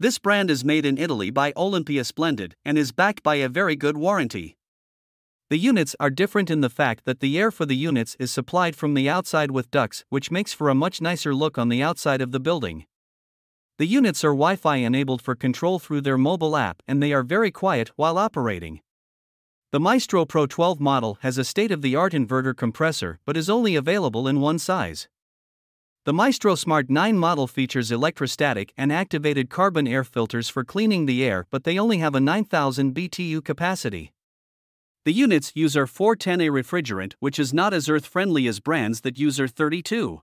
This brand is made in Italy by Olympia Splendid and is backed by a very good warranty. The units are different in the fact that the air for the units is supplied from the outside with ducts, which makes for a much nicer look on the outside of the building. The units are Wi Fi enabled for control through their mobile app and they are very quiet while operating. The Maestro Pro 12 model has a state of the art inverter compressor but is only available in one size. The Maestro Smart 9 model features electrostatic and activated carbon air filters for cleaning the air, but they only have a 9000 BTU capacity. The units use R410A refrigerant, which is not as earth friendly as brands that use R32.